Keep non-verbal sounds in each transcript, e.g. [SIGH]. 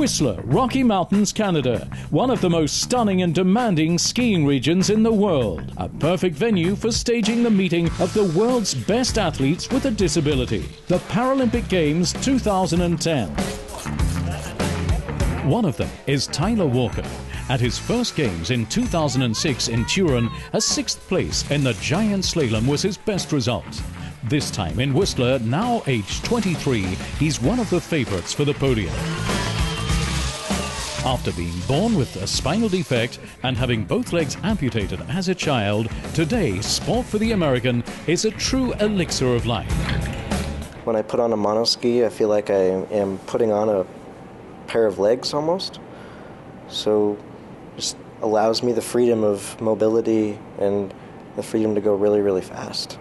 Whistler, Rocky Mountains, Canada, one of the most stunning and demanding skiing regions in the world. A perfect venue for staging the meeting of the world's best athletes with a disability. The Paralympic Games 2010. One of them is Tyler Walker. At his first games in 2006 in Turin, a sixth place in the giant slalom was his best result. This time in Whistler, now aged 23, he's one of the favorites for the podium. After being born with a spinal defect and having both legs amputated as a child, today Sport for the American is a true elixir of life. When I put on a monoski, I feel like I am putting on a pair of legs almost. So just allows me the freedom of mobility and the freedom to go really, really fast.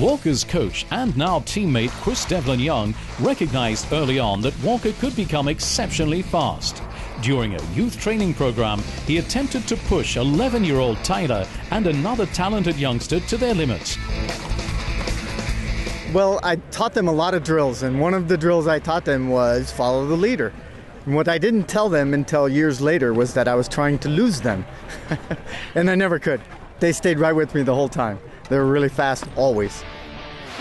Walker's coach and now teammate Chris Devlin Young recognized early on that Walker could become exceptionally fast. During a youth training program, he attempted to push 11 year old Tyler and another talented youngster to their limits. Well, I taught them a lot of drills, and one of the drills I taught them was follow the leader. And what I didn't tell them until years later was that I was trying to lose them. [LAUGHS] and I never could. They stayed right with me the whole time. They were really fast always.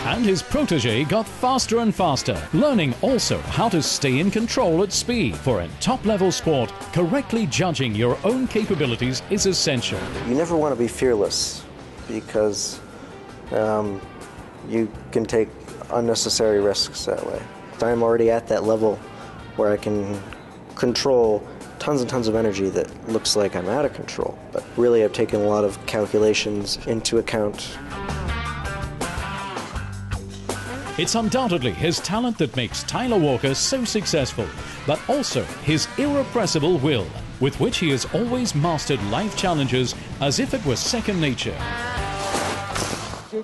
And his protege got faster and faster, learning also how to stay in control at speed. For in top level sport, correctly judging your own capabilities is essential. You never want to be fearless because um, you can take unnecessary risks that way. I'm already at that level where I can control tons and tons of energy that looks like I'm out of control. But really, I've taken a lot of calculations into account. It's undoubtedly his talent that makes Tyler Walker so successful, but also his irrepressible will, with which he has always mastered life challenges as if it were second nature.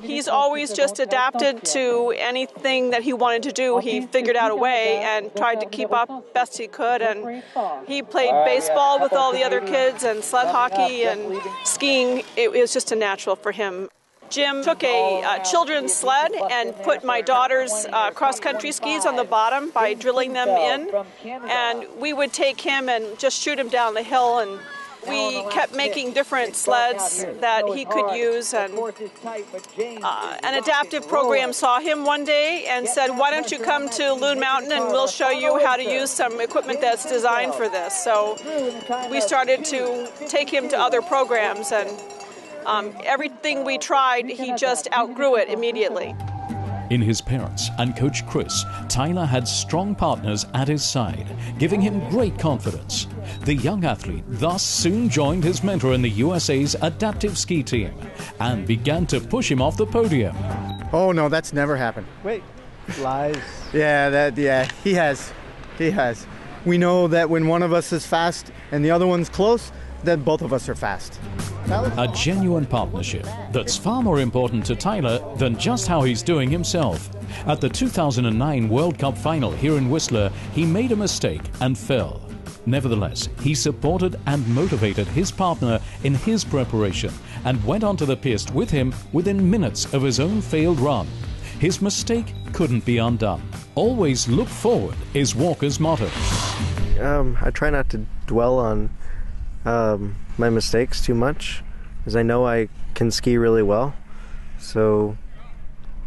He's always just adapted to anything that he wanted to do. He figured out a way and tried to keep up best he could. And he played baseball with all the other kids and sled hockey and skiing. It was just a natural for him. Jim took a uh, children's sled and put my daughter's uh, cross country skis on the bottom by drilling them in. And we would take him and just shoot him down the hill and we kept making different sleds that he could use and uh, an adaptive program saw him one day and said why don't you come to loon mountain and we'll show you how to use some equipment that's designed for this. So we started to take him to other programs and um, everything we tried he just outgrew it immediately in his parents and coach Chris, Tyler had strong partners at his side, giving him great confidence. The young athlete thus soon joined his mentor in the USA's adaptive ski team and began to push him off the podium. Oh no, that's never happened. Wait, lies. yeah, that yeah, he has. He has. We know that when one of us is fast and the other one's close, then both of us are fast. A genuine partnership that's far more important to Tyler than just how he's doing himself. At the 2009 World Cup final here in Whistler, he made a mistake and fell. Nevertheless, he supported and motivated his partner in his preparation and went onto the piste with him within minutes of his own failed run. His mistake couldn't be undone. Always look forward is Walker's motto. Um, I try not to dwell on um, my mistakes too much, because I know I can ski really well. So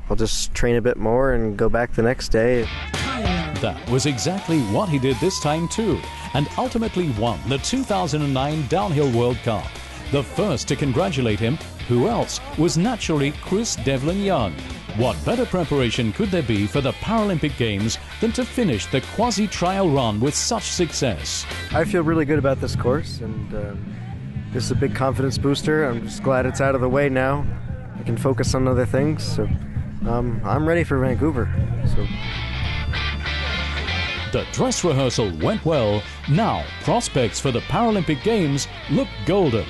I'll just train a bit more and go back the next day. That was exactly what he did this time too, and ultimately won the 2009 Downhill World Cup. The first to congratulate him, who else, was naturally Chris Devlin Young. What better preparation could there be for the Paralympic Games than to finish the quasi trial run with such success? I feel really good about this course, and um, this is a big confidence booster. I'm just glad it's out of the way now. I can focus on other things. So um, I'm ready for Vancouver. So. The dress rehearsal went well. Now, prospects for the Paralympic Games look golden.